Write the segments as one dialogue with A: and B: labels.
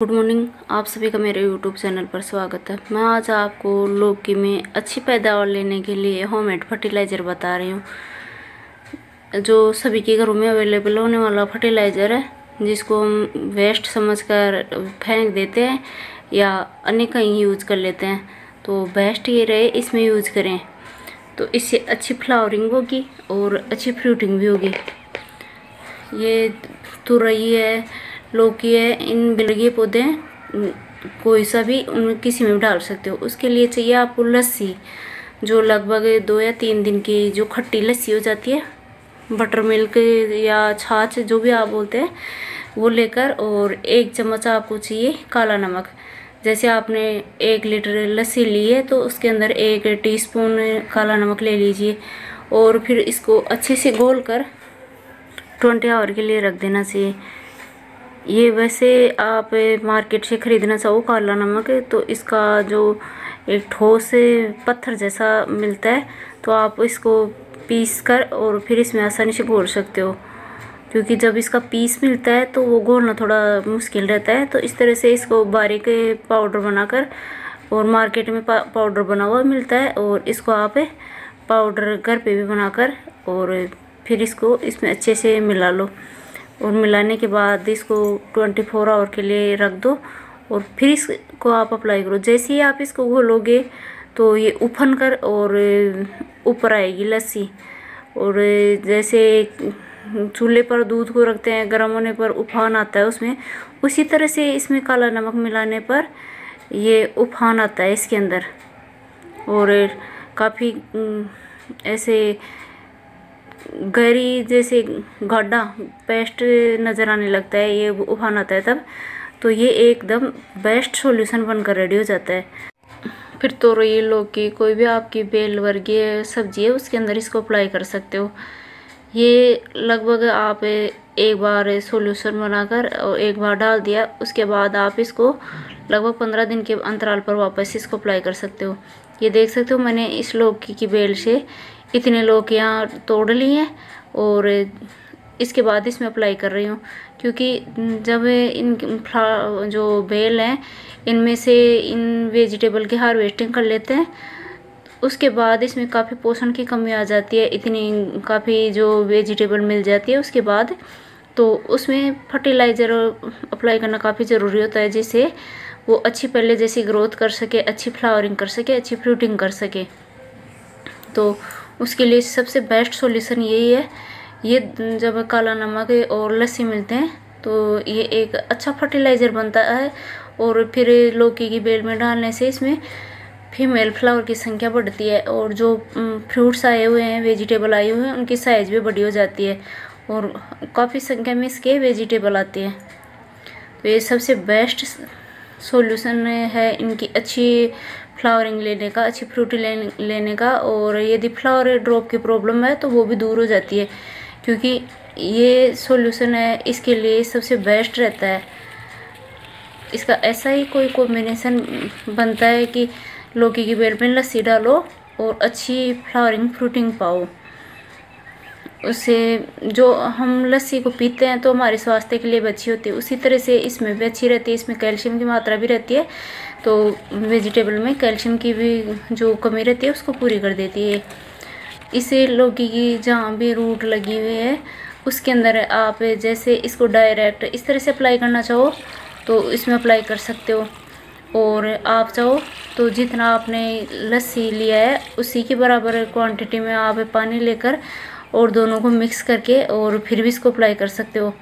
A: Good morning आप सभी का मेरे यूट्यूब चैनल पर स्वागत है। मैं आज आपको लौकी में अच्छी पैदावार लेने के लिए होममेड फर्टिलाइज़र बता रही हूँ। जो सभी के घरों में अवेलेबल होने वाला फर्टिलाइज़र है, जिसको हम वेस्ट समझकर फेंक देते हैं या अन्य कहीं यूज़ कर लेते हैं तो बेस्ट ये रहे इसमें यूज़ करें। तो इससे अच्छी फ्लावरिंग होगी और अच्छी फ्रूटिंग भी होगी। ये तुरई है लौकी है, इन बिलगे पौधे कोई सा भी उन किसी में भी डाल सकते हो। उसके लिए चाहिए आपको लस्सी, जो लगभग दो या तीन दिन की जो खट्टी लस्सी हो जाती है बटर मिल्क या छाछ, जो भी आप बोलते हैं, वो लेकर और एक चम्मच आपको चाहिए काला नमक। जैसे आपने एक लीटर लस्सी ली है तो उसके अंदर एक टीस्पून काला नमक ले लीजिए और फिर इसको अच्छे से घोल कर ट्वेंटी आवर के लिए रख देना चाहिए। ये वैसे आप मार्केट से ख़रीदना चाहो काला नमक तो इसका जो एक ठोस पत्थर जैसा मिलता है तो आप इसको पीस कर और फिर इसमें आसानी से घोल सकते हो। क्योंकि जब इसका पीस मिलता है तो वो घोलना थोड़ा मुश्किल रहता है। तो इस तरह से इसको बारीक पाउडर बनाकर और मार्केट में पाउडर बना हुआ मिलता है और इसको आप पाउडर घर पे भी बनाकर और फिर इसको इसमें अच्छे से मिला लो। और मिलाने के बाद इसको ट्वेंटी फोर आवर के लिए रख दो और फिर इसको आप अप्लाई करो। जैसे ही आप इसको घोलोगे तो ये उफन कर और ऊपर आएगी लस्सी। और जैसे चूल्हे पर दूध को रखते हैं, गर्म होने पर उफान आता है उसमें, उसी तरह से इसमें काला नमक मिलाने पर ये उफान आता है इसके अंदर। और, काफ़ी ऐसे गहरी जैसे गड्ढा, पेस्ट नज़र आने लगता है, ये उफान आता है तब। तो ये एकदम बेस्ट सॉल्यूशन बनकर रेडी हो जाता है। फिर तो रही लौकी कोई भी आपकी बेल वर्गीय सब्ज़ी है, उसके अंदर इसको अप्लाई कर सकते हो। ये लगभग आप एक बार सॉल्यूशन बनाकर और एक बार डाल दिया, उसके बाद आप इसको लगभग पंद्रह दिन के अंतराल पर वापस इसको अप्लाई कर सकते हो। ये देख सकते हो मैंने इस लौकी की बेल से इतने लोग यहाँ तोड़ लिए हैं और इसके बाद इसमें अप्लाई कर रही हूँ। क्योंकि जब इन जो बेल हैं, इनमें से इन वेजिटेबल की हार्वेस्टिंग कर लेते हैं, उसके बाद इसमें काफ़ी पोषण की कमी आ जाती है, इतनी काफ़ी जो वेजिटेबल मिल जाती है, उसके बाद तो उसमें फर्टिलाइज़र अप्लाई करना काफ़ी ज़रूरी होता है, जिससे वो अच्छी पहले जैसी ग्रोथ कर सके, अच्छी फ्लावरिंग कर सके, अच्छी फ्रूटिंग कर सके। तो उसके लिए सबसे बेस्ट सॉल्यूशन यही है। ये जब काला नमक और लस्सी मिलते हैं तो ये एक अच्छा फर्टिलाइज़र बनता है और फिर लौकी की बेल में डालने से इसमें फीमेल फ्लावर की संख्या बढ़ती है और जो फ्रूट्स आए हुए हैं वेजिटेबल आए हुए हैं, उनकी साइज़ भी बड़ी हो जाती है और काफ़ी संख्या में इसके वेजिटेबल आते हैं। तो ये सबसे बेस्ट सॉल्यूशन है इनकी अच्छी फ्लावरिंग लेने का, अच्छी फ्रूटी लेने लेने का और यदि फ्लावर ड्रॉप की प्रॉब्लम है तो वो भी दूर हो जाती है क्योंकि ये सॉल्यूशन है, इसके लिए सबसे बेस्ट रहता है। इसका ऐसा ही कोई कॉम्बिनेशन बनता है कि लौकी की बेल में लस्सी डालो और अच्छी फ्लावरिंग फ्रूटिंग पाओ। उससे जो हम लस्सी को पीते हैं तो हमारे स्वास्थ्य के लिए अच्छी होती है। उसी तरह से इसमें भी अच्छी रहती है। इसमें कैल्शियम की मात्रा भी रहती है। तो वेजिटेबल में कैल्शियम की भी जो कमी रहती है, उसको पूरी कर देती है। इसे लौकी की जहाँ भी रूट लगी हुई है, उसके अंदर आप जैसे इसको डायरेक्ट इस तरह से अप्लाई करना चाहो तो इसमें अप्लाई कर सकते हो। और आप चाहो तो जितना आपने लस्सी लिया है, उसी के बराबर क्वांटिटी में आप पानी लेकर और दोनों को मिक्स करके और फिर भी इसको अप्लाई कर सकते हो।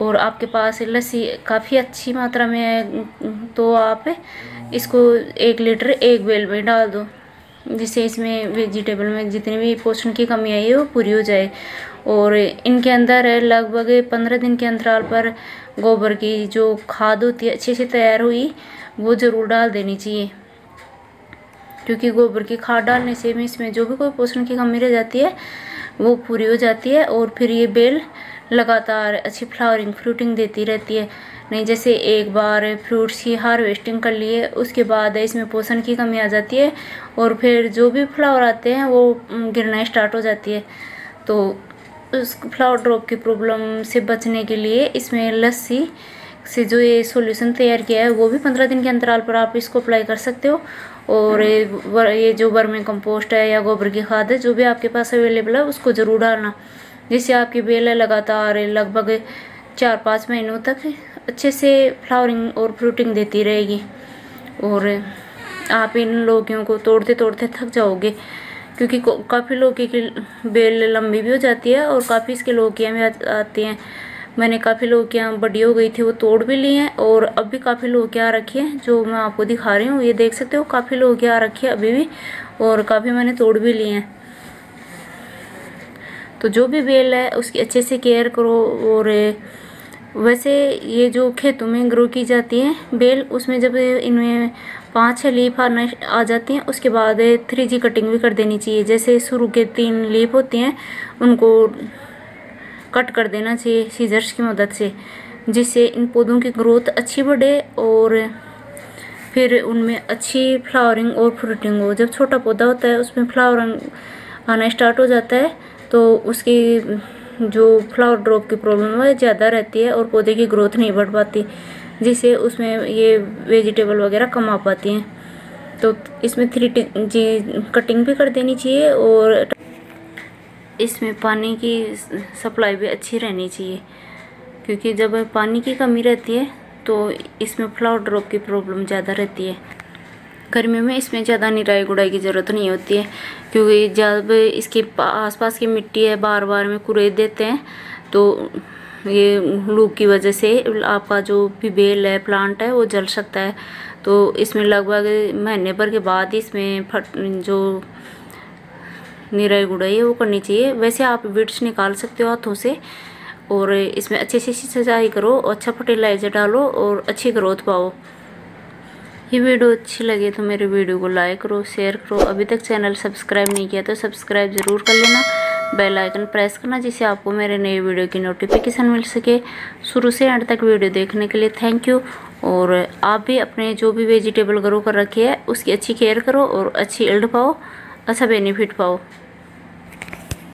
A: और आपके पास लस्सी काफ़ी अच्छी मात्रा में है तो आप इसको एक लीटर एक बेल में डाल दो, जिससे इसमें वेजिटेबल में जितनी भी पोषण की कमी आई है, वो पूरी हो जाए। और इनके अंदर लगभग पंद्रह दिन के अंतराल पर गोबर की जो खाद होती है, अच्छे से तैयार हुई, वो ज़रूर डाल देनी चाहिए। क्योंकि गोबर की खाद डालने से भी इसमें जो भी कोई पोषण की कमी रह जाती है वो पूरी हो जाती है और फिर ये बेल लगातार अच्छी फ्लावरिंग, फ्रूटिंग देती रहती है। नहीं, जैसे एक बार फ्रूट्स की हार्वेस्टिंग कर लिए, उसके बाद इसमें पोषण की कमी आ जाती है और फिर जो भी फ्लावर आते हैं, वो गिरना स्टार्ट हो जाती है। तो उस फ्लावर ड्रॉप की प्रॉब्लम से बचने के लिए इसमें लस्सी से जो ये सॉल्यूशन तैयार किया है, वो भी पंद्रह दिन के अंतराल पर आप इसको अप्लाई कर सकते हो। और ये जो वर्मी कंपोस्ट है या गोबर की खाद है, जो भी आपके पास अवेलेबल है, उसको ज़रूर डालना। जिससे आपकी बेल लगातार लगभग चार पाँच महीनों तक अच्छे से फ्लावरिंग और फ्रूटिंग देती रहेगी। और आप इन लौकियों को तोड़ते तोड़ते थक जाओगे, क्योंकि काफ़ी लौकी की बेल लंबी भी हो जाती है और काफ़ी इसके लौकियाँ भी आती हैं। मैंने काफ़ी लोगों के यहाँ बड़ी हो गई थी, वो तोड़ भी ली हैं और अब भी काफ़ी लौकियाँ रखी हैं, जो मैं आपको दिखा रही हूँ। ये देख सकते हो, काफ़ी लौकियाँ रखी है अभी भी और काफ़ी मैंने तोड़ भी ली हैं। तो जो भी बेल है, उसकी अच्छे से केयर करो और वैसे ये जो खेतों में ग्रो की जाती है, बेल उसमें जब इनमें पाँच छः लीफ आना आ जाती हैं, उसके बाद थ्री जी कटिंग भी कर देनी चाहिए। जैसे शुरू के तीन लीफ होती हैं, उनको कट कर देना चाहिए सीजर्स की मदद से, जिससे इन पौधों की ग्रोथ अच्छी बढ़े और फिर उनमें अच्छी फ्लावरिंग और फ्रूटिंग हो। जब छोटा पौधा होता है, उसमें फ्लावरिंग आना स्टार्ट हो जाता है तो उसकी जो फ्लावर ड्रॉप की प्रॉब्लम है ज़्यादा रहती है और पौधे की ग्रोथ नहीं बढ़ पाती, जिससे उसमें ये वेजिटेबल वगैरह कम आ पाती हैं। तो इसमें थ्री जी कटिंग भी कर देनी चाहिए और इसमें पानी की सप्लाई भी अच्छी रहनी चाहिए, क्योंकि जब पानी की कमी रहती है तो इसमें फ्लावर ड्रॉप की प्रॉब्लम ज़्यादा रहती है। गर्मियों में इसमें ज़्यादा निराई गुड़ाई की ज़रूरत नहीं होती है, क्योंकि जब इसके आसपास की मिट्टी है बार बार में कुरेद देते हैं तो ये लू की वजह से आपका जो भी बेल है प्लांट है, वो जल सकता है। तो इसमें लगभग महीने भर के बाद इसमें फट, जो निराई गुड़ाई है, वो करनी चाहिए। वैसे आप विड्स निकाल सकते हो हाथों से और इसमें अच्छे से सिंचाई करो अच्छा फर्टिलाइज़र डालो और अच्छी ग्रोथ पाओ। ये वीडियो अच्छी लगे तो मेरे वीडियो को लाइक करो शेयर करो। अभी तक चैनल सब्सक्राइब नहीं किया तो सब्सक्राइब ज़रूर कर लेना। बेल आइकन प्रेस करना जिससे आपको मेरे नए वीडियो की नोटिफिकेशन मिल सके। शुरू से एंड तक वीडियो देखने के लिए थैंक यू और आप भी अपने जो भी वेजिटेबल ग्रो कर रखी है, उसकी अच्छी केयर करो और अच्छी इल्ड पाओ। अच्छा बेनिफिट पाओ।